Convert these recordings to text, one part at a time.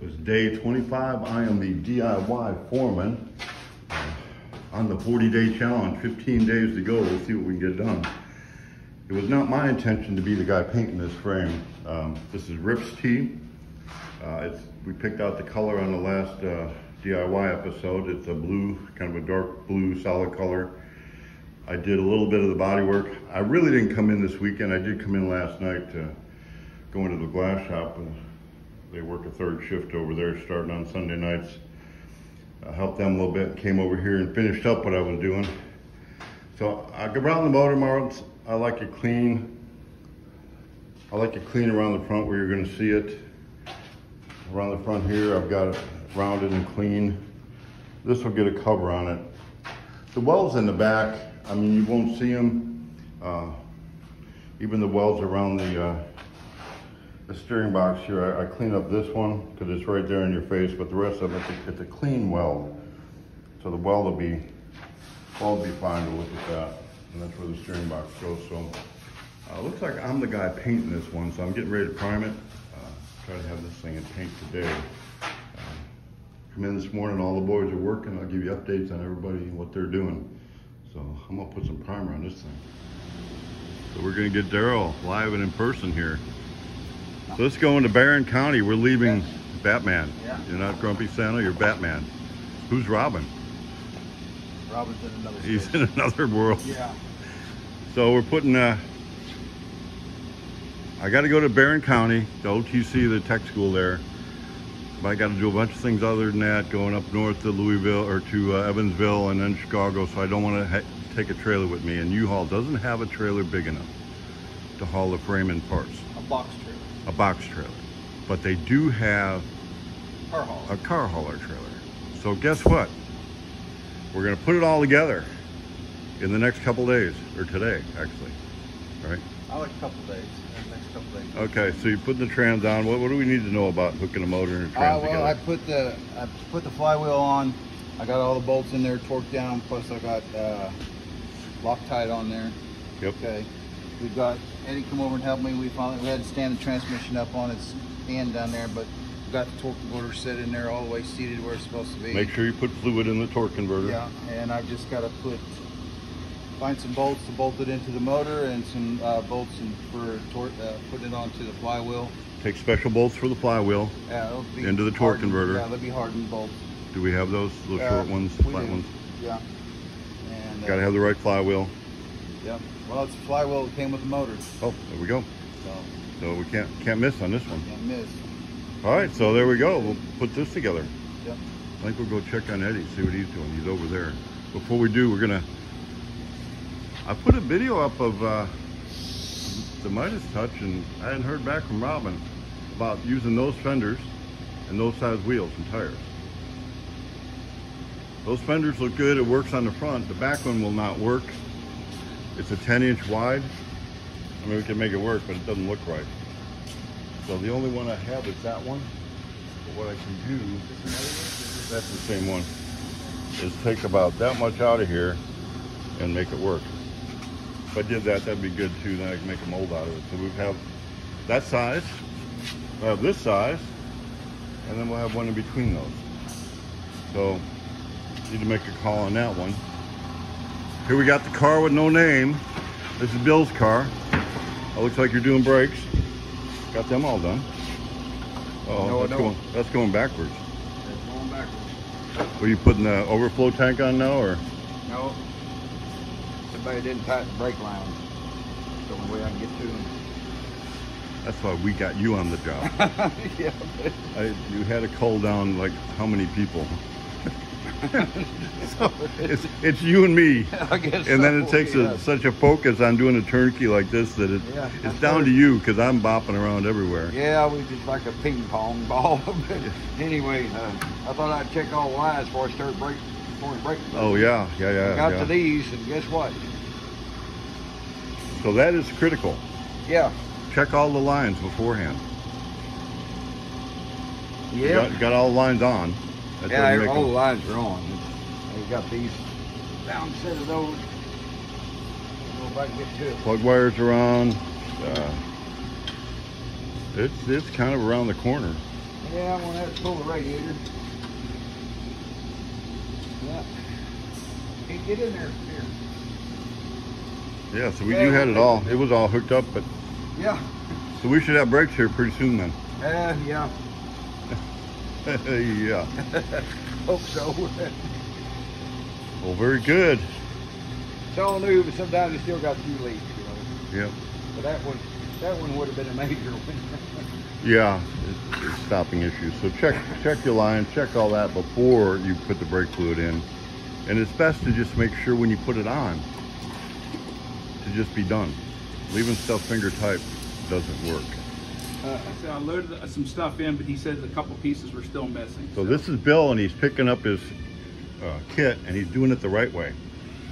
It was day 25. I am the DIY foreman on the 40 day challenge. 15 days to go. We'll see what we can get done. It was not my intention to be the guy painting this frame. Um, this is Rips T. Uh, we picked out the color on the last uh, DIY episode. It's a blue, kind of a dark blue, solid color. I did a little bit of the body work. I really didn't come in this weekend. I did come in last night to go into the glass shop. And they work a third shift over there starting on Sunday nights. I helped them a little bit, came over here and finished up what I was doing. So I go around the motor mounts. I like it clean. I like it clean around the front where you're gonna see it. Around the front here, I've got it rounded and clean. This will get a cover on it. The welds in the back, I mean, you won't see them. Uh, even the welds around the, uh, the steering box here, I, I clean up this one because it's right there in your face, but the rest of it, it's a, it's a clean weld. So the weld will be, weld will be fine to look at that. And that's where the steering box goes. So uh, looks like I'm the guy painting this one, so I'm getting ready to prime it. Uh, try to have this thing in paint today. Uh, come in this morning, all the boys are working. I'll give you updates on everybody and what they're doing. So I'm gonna put some primer on this thing. So we're gonna get Daryl live and in person here. So let's go into Barren County. We're leaving Batman. Yeah. You're not Grumpy Santa, you're Batman. Who's Robin? Robin's in another He's space. in another world. Yeah. So we're putting, uh, I got to go to Barren County, the OTC, the tech school there. But I got to do a bunch of things other than that, going up north to Louisville or to uh, Evansville and then Chicago. So I don't want to take a trailer with me. And U-Haul doesn't have a trailer big enough to haul the frame and parts, A box trailer. A box trailer. But they do have Car a car hauler trailer. So guess what? We're gonna put it all together in the next couple days, or today, actually. All right? I like a couple days. Next couple days. Okay, so you're putting the trans on. What, what do we need to know about hooking a motor and a trans Uh, well, I put the I put the flywheel on. I got all the bolts in there torqued down. Plus, I got uh, Loctite on there. Yep. Okay. We've got Eddie come over and help me. We finally we had to stand the transmission up on its end down there, but we got the torque converter set in there all the way seated where it's supposed to be. Make sure you put fluid in the torque converter. Yeah, and I've just got to put find some bolts to bolt it into the motor and some uh, bolts and for tor- uh, putting it onto the flywheel. Take special bolts for the flywheel. Yeah, it'll be Into the torque hardened- converter. Yeah, they'll be hardened bolts. Do we have those little Uh, short ones, flat do. ones? Yeah. And Got to uh, have the right flywheel. Yeah. Well, it's a flywheel that came with the motor, Oh, there we go. so So we can't can't miss on this one. can't miss. All right, so there we go. We'll put this together. Yep. I think we'll go check on Eddie, see what he's doing. He's over there. Before we do, we're gonna. I put a video up of uh, the Midas Touch, and I hadn't heard back from Robin about using those fenders and those size wheels and tires. Those fenders look good. It works on the front. The back one will not work. It's a 10 inch wide. I mean, we can make it work, but it doesn't look right. So the only one I have is that one. But what I can do, that's the same one, is take about that much out of here and make it work. If I did that, that'd be good too. Then I can make a mold out of it. So we have that size, we have this size, and then we'll have one in between those. So need to make a call on that one. Here we got the car with no name. This is Bill's car. It looks like you're doing brakes. Got them all done. Oh, No, that's no. going that's going backwards. That's going backwards. Were you putting the overflow tank on now, or No. Somebody didn't tighten the brake lines. It's the only way I can get to them. that's why we got you on the job? yeah. I, you had to cull down like how many people? So it's it's you and me, I guess. and then it takes yeah. a, such a focus on doing a turnkey like this that it, Yeah, it's that's down what to you because I'm bopping around everywhere. Yeah, we just like a ping pong ball. But anyway, uh, I thought I'd check all the lines before I start brake. Before I brake. Oh yeah, yeah, yeah, Got yeah. to these, and guess what? So that is critical. Yeah. Check all the lines beforehand. Yeah. got, got all the lines on. That Yeah, doesn't all the lines are on. We got these down set of those. Go back and get to it. plug wires are on. Uh, it's it's kind of around the corner. Yeah, I'm gonna have to pull the radiator. Yeah. Can't get in there. Here. Yeah, so we you had it all. It was all hooked up, but Yeah. so we should have brakes here pretty soon then. Uh, yeah. yeah. Hope so. Well, very good. it's all new, but sometimes it still got a few leaks, you know. Yep. But that one, that one would have been a major one. Yeah, it's, it's stopping issues. So check check your line, check all that before you put the brake fluid in. And it's best to just make sure when you put it on to just be done. Leaving stuff finger tight doesn't work. Uh, so I loaded uh, some stuff in, but he said a couple pieces were still missing. So this is Bill, and he's picking up his uh, kit, and he's doing it the right way.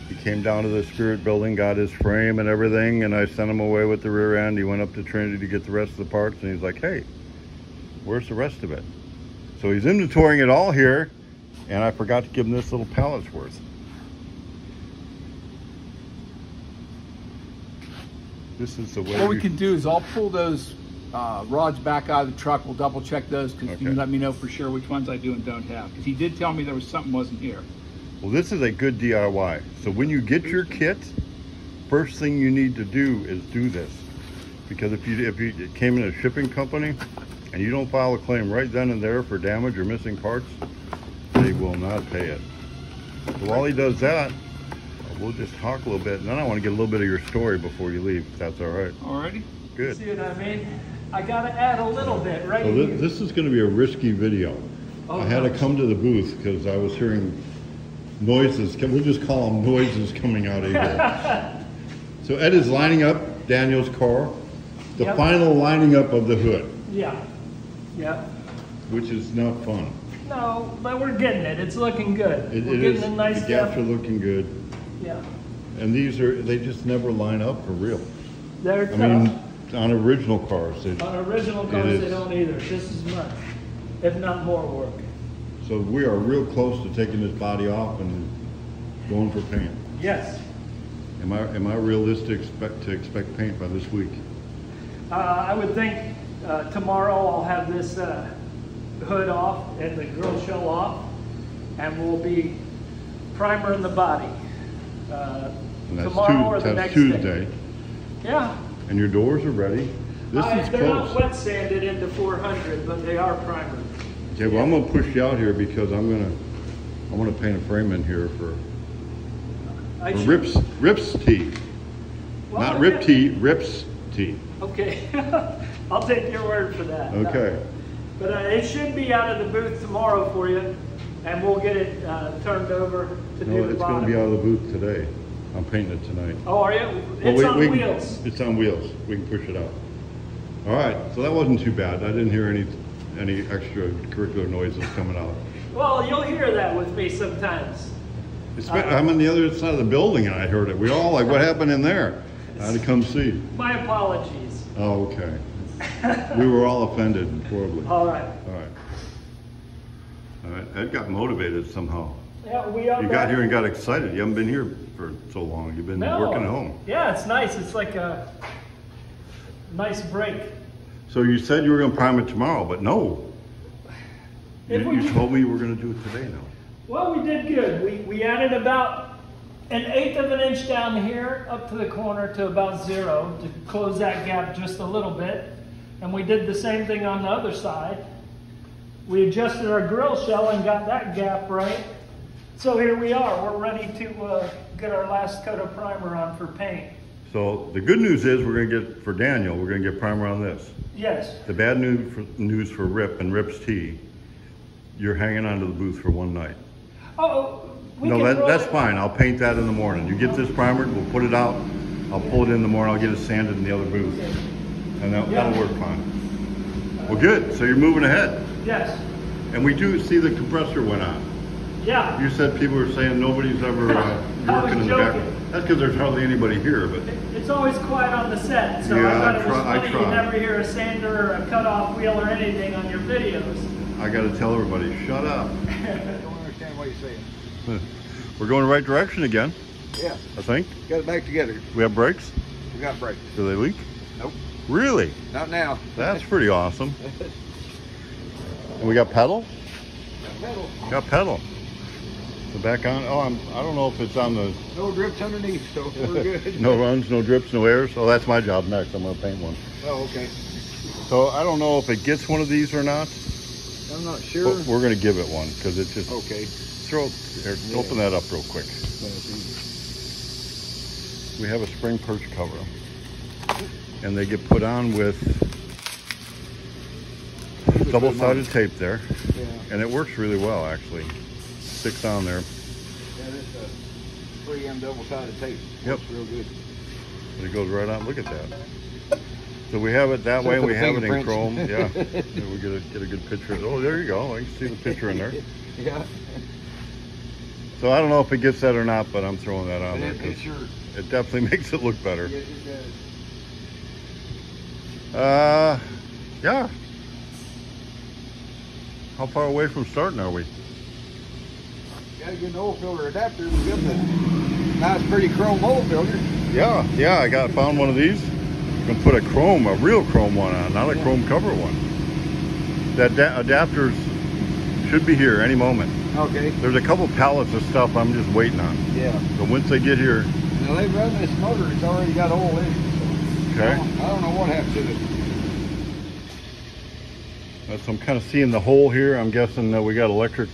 He came down to the Spirit Building, got his frame and everything, and I sent him away with the rear end. He went up to Trinity to get the rest of the parts, and he's like, "Hey, where's the rest of it?" So he's inventorying it all here, and I forgot to give him this little pallet's worth. This is the way. What we you- can do is I'll pull those uh, rods back out of the truck. We'll double check those because you Okay. let me know for sure which ones I do and don't have. Because he did tell me there was something wasn't here. Well, this is a good DIY. So when you get your kit, first thing you need to do is do this. Because if you if you it came in a shipping company and you don't file a claim right then and there for damage or missing parts, they will not pay it. So while he does that, we'll just talk a little bit, and then I want to get a little bit of your story before you leave. If that's all right. Alrighty. Good. See what I mean? I gotta add a little bit right So here. this, is going to be a risky video. Oh, I had to come to the booth because I was hearing noises. We'll just call them noises coming out of here. so Ed is lining up Daniel's car, the Yep. final lining up of the hood, Yeah, yeah. which is not fun. No, but we're getting it. It's looking good. It, we're it getting is. a nice the gaps depth. are looking good, Yeah, and these are they just never line up for real. they're I tough. mean, on original cars, they, On original cars, is. they don't either. This is much, if not more work. so we are real close to taking this body off and going for paint. Yes. Am I am I realistic expect to expect paint by this week? Uh, I would think uh, tomorrow I'll have this uh, hood off and the grill shell off, and we'll be primer in the body uh, And that's, tomorrow or the that's next Tuesday. day. Yeah. And your doors are ready. This I- is they're not wet sanded into 400, but they are primered. Okay, well, I'm gonna push you out here because I'm gonna, I wanna paint a frame in here for, for should- Rips, Rips Tea. Well, Not Rip Tea, Rips Tea. Okay, I'll take your word for that. Okay. But uh, it should be out of the booth tomorrow for you, and we'll get it uh, turned over to No, do the it's gonna be out of the booth today. I'm painting it tonight. Oh, are you? It's we- on we wheels. It's on wheels. We can push it out. All right, so that wasn't too bad. I didn't hear any, any extracurricular noises coming out. Well, you'll hear that with me sometimes. It's, Uh, I'm on the other side of the building and I heard it. We all like, what happened in there? I had to come see. My apologies. Oh, okay. We were all offended horribly. All right. All right. All right, Ed got motivated somehow. Yeah, we are. You got here and got excited. You haven't been here for so long. You've been No. working at home. Yeah, it's nice. It's like a nice break. So you said you were gonna prime it tomorrow, but no. You, we you told me you were gonna do it today now. Well, we did good. We, we added about an eighth of an inch down here up to the corner to about zero to close that gap just a little bit. And we did the same thing on the other side. We adjusted our grill shell and got that gap right. So here we are. We're ready to uh, get our last coat of primer on for paint. So the good news is we're gonna get, for Daniel, we're gonna get primer on this. Yes. The bad news for, news for Rip and Rip's Tea, you're hanging on to the booth for one night. Oh, we No, can that, that's it- fine. I'll paint that in the morning. You get this primered, we'll put it out. I'll pull it in the morning. I'll get it sanded in the other booth. And that, Yeah. that'll work fine. Well, good. So you're moving ahead. Yes. And we do see the compressor went on. Yeah. You said people were saying nobody's ever uh, I was working in the back. That's because there's hardly anybody here, but It's always quiet on the set, so Yeah, I thought I it was try- funny you never hear a sander or a cutoff wheel or anything on your videos. I got to tell everybody, shut up. I don't understand what you're saying. We're going the right direction again, Yeah, I think. got it back together. We have brakes. We got brakes. Do they leak? Nope, Really? not now. That's pretty awesome. And we got pedal? Got Pedal. Got pedal. So back on, oh, I'm, I don't know if it's on the, No drips underneath, so we're good. no runs, no drips, no air. So oh, that's my job next. I'm gonna paint one. Oh, okay. So I don't know if it gets one of these or not, I'm not sure. but we're gonna give it one because it just, Okay. throw, here, open that up real quick. We have a spring perch cover. And they get put on with double-sided tape there. Yeah. And it works really well, actually. Sticks on there. Yeah, that's a 3M double-sided tape. Yep. Works real good. And it goes right on. Look at that. So we have it that Except way. for We have it in chrome. Yeah. Yeah, we get a get a good picture. Oh, there you go. I can see the picture in there. Yeah. So I don't know if it gets that or not, but I'm throwing that on there It, it 'cause sure. it definitely makes it look better. Yes, it does. Uh, yeah. How far away from starting are we? Got to get an oil filter adapter. We got the nice, pretty chrome oil filter. Yeah, yeah. I got found one of these. Gonna put a chrome, a real chrome one on, not a Yeah. chrome cover one. That da- adapters should be here any moment. Okay. There's a couple pallets of stuff I'm just waiting on. Yeah. So once they get here, Now they run this motor. It's already got oil in it. So I, okay. don't, I don't know what happened to it. So I'm kind of seeing the hole here. I'm guessing that we got electric,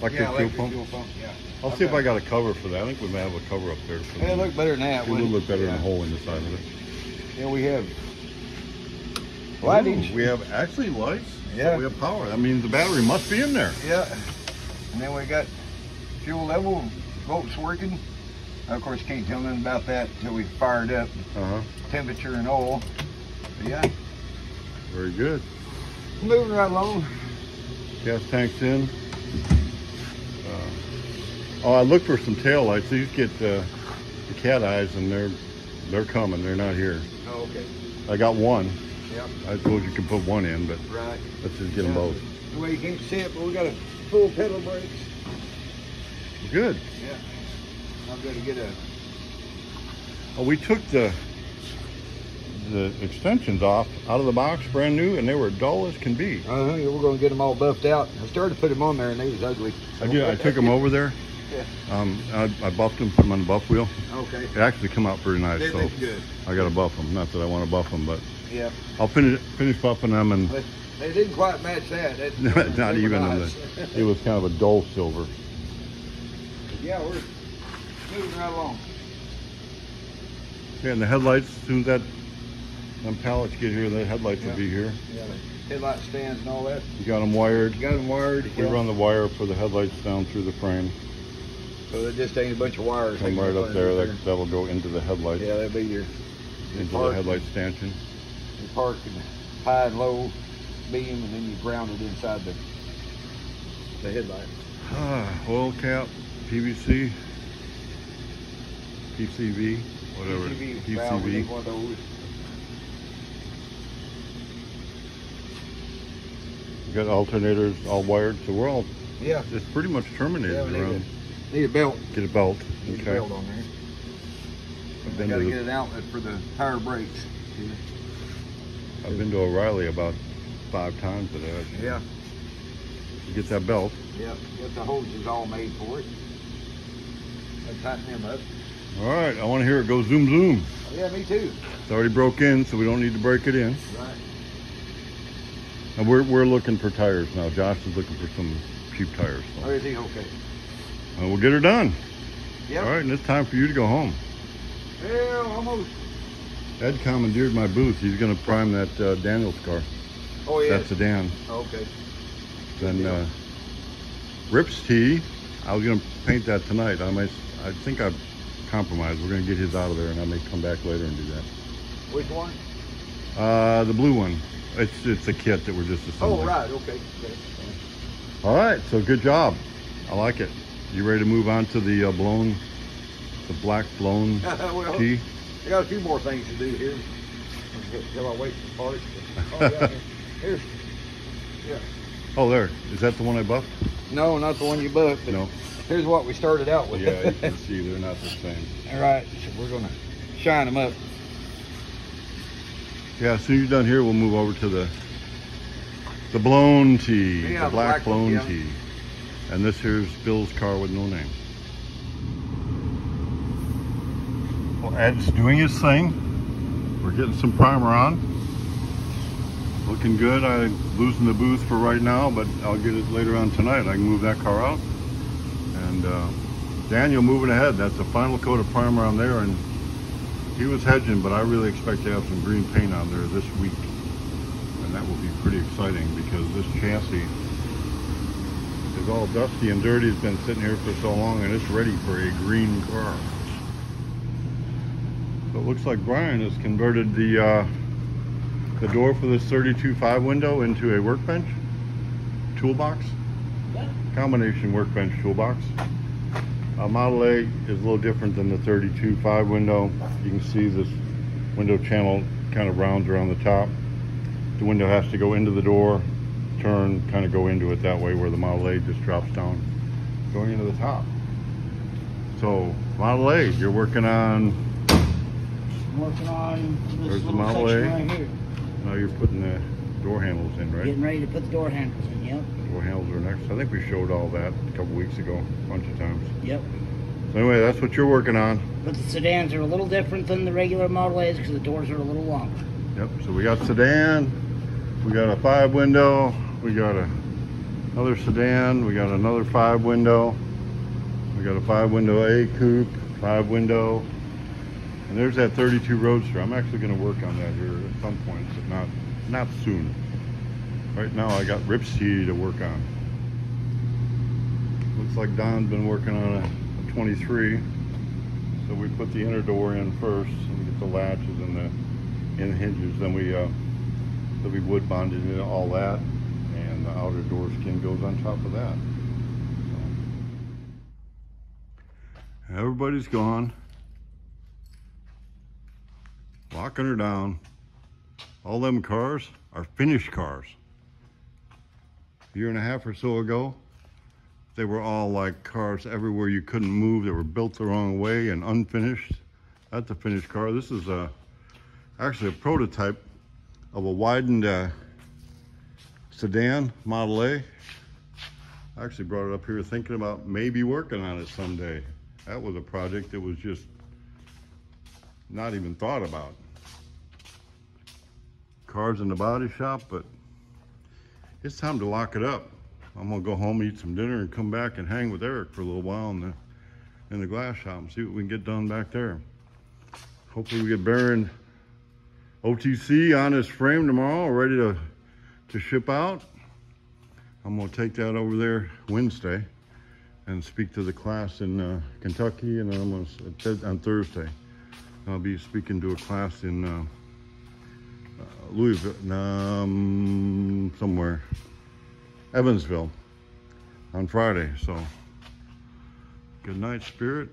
electric yeah, fuel pump. fuel pump. Yeah. I'll see if I got a cover for that. I think we may have a cover up there. For Yeah, it looked better than that. It wouldn't bit better it? than a hole in the side of it. Yeah, we have lighting. Ooh, we have actually lights. Yeah. We have power. That means the battery must be in there. Yeah. And then we got fuel level, volts working. Of course, can't tell nothing about that until we fire it up, Uh huh. temperature and oil. But yeah, Very good. moving right along. Gas tanks in. Oh, I looked for some tail lights. These get uh, the cat eyes, and they're they're coming. They're not here. Oh, okay. I got one. Yep. I suppose you can put one in, but Right. let's just get them Yeah. both. Well, you can't see it, but we got a full pedal brakes. Good. Yeah. I'm gonna get a. Oh, we took the the extensions off out of the box, brand new, and they were dull as can be. Uh huh. We're gonna get them all buffed out. I started to put them on there, and they was ugly. I did. I took them over there. Yeah. Um, I, I buffed them, put them on the buff wheel. Okay. It actually come out pretty nice, They so look good. I got to buff them. Not that I want to buff them, but Yeah. I'll finish finish buffing them, and But they didn't quite match that. That- not even. nice. The, it was kind of a dull silver. yeah, we're moving right along. Yeah, and the headlights. As soon as that them pallets get here, the headlights will be here. Yeah, the headlight stands and all that. You got them wired. You Got them wired. We yeah. run the wire for the headlights down through the frame. So there just ain't a bunch of wires. Come right up there. That that'll go into the headlights, Yeah, that'll be your, your into the headlight stanchion. your park and high and low beam, and then you ground it inside the the headlight. Ah, oil cap, PVC, PCV, whatever. PCV, valve, PCV. one of those. Got alternators all wired, so we're all Yeah. it's pretty much terminated Yeah, around. A, need a belt. Get a belt. Need a Okay. belt on there. I've been, gotta to, get an outlet for the tire brakes. I've been to O'Reilly about five times today. Yeah. You get that belt. Yep. Got the hoses all made for it. I tighten them up. All right, I want to hear it go zoom zoom. Oh, yeah, me too. It's already broke in, so we don't need to break it in. Right. And we're, we're looking for tires now. Josh is looking for some cheap tires. Oh, So. is he okay? And we'll get her done. Yep. All right, and it's time for you to go home. Well, almost. Ed commandeered my booth. He's going to prime that uh, Daniels car. Oh, yeah. That's a Dan. okay. Then uh, Rips T. I was going to paint that tonight. I might. I think I've compromised. We're going to get his out of there, and I may come back later and do that. Which one? Uh, the blue one. It's it's a kit that we're just assembling. Oh, right. Okay. okay. All right. So good job. I like it. You ready to move on to the uh, blown, the black blown well, T? I got a few more things to do here. Till I wait for parts. Oh, yeah. Here's. Yeah. Oh, there. Is that the one I buffed? No, not the one you buffed. No. Here's what we started out with. Yeah, you can see they're not the same. All right. So we're gonna shine them up. Yeah, as soon as you're done here, we'll move over to the The blown tea, Yeah, the black black blown yeah. And this here's Bill's car with no name. Well, Ed's doing his thing. We're getting some primer on. Looking good. I'm losing the booth for right now, but I'll get it later on tonight. I can move that car out. And uh, Daniel moving ahead. That's the final coat of primer on there. And he was hedging, but I really expect to have some green paint on there this week. And that will be pretty exciting because this chassis is all dusty and dirty. It's been sitting here for so long and it's ready for a green car. So it looks like Brian has converted the uh, the door for this 32.5 window into a workbench toolbox. Combination workbench toolbox. Uh, Model A is a little different than the 32.5 window. You can see this window channel kind of rounds around the top. The window has to go into the door, turn, kind of go into it that way where the Model A just drops down, going into the top. So Model A, you're working on, I'm working on this There's the Model A. right here. now you're putting the door handles in, right? Getting ready to put the door handles in, yep, Door handles are next. I think we showed all that a couple weeks ago, a bunch of times. yep. So anyway, that's what you're working on. But the sedans are a little different than the regular Model A's because the doors are a little longer. Yep, so we got sedan, we got a five window, we got a, another sedan, we got another five window, we got a five window A coupe, five window, and there's that 32 Roadster. I'm actually gonna work on that here at some point, but not, not soon. Right now I got Ripsy to work on. Looks like Don's been working on a, a 23. So we put the inner door in first and get the latches and the in hinges, then we uh, then we wood bonded in all that, and the outer door skin goes on top of that. So. Everybody's gone, locking her down. All them cars are finished cars. A year and a half or so ago, they were all like cars everywhere you couldn't move. They were built the wrong way and unfinished. That's a finished car. This is a actually a prototype of a widened uh, sedan Model A. I actually brought it up here thinking about maybe working on it someday. That was a project that was just not even thought about. Cars in the body shop, but it's time to lock it up. I'm gonna go home, eat some dinner, and come back and hang with Eric for a little while in the in the glass shop and see what we can get done back there. Hopefully, we get Barren OTC on his frame tomorrow, ready to to ship out. I'm gonna take that over there Wednesday and speak to the class in uh, Kentucky, and I'm gonna on Thursday. I'll be speaking to a class in uh, uh, Louisville, um, somewhere, Evansville, on Friday. So, good night, Spirit.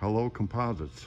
Hello, composites.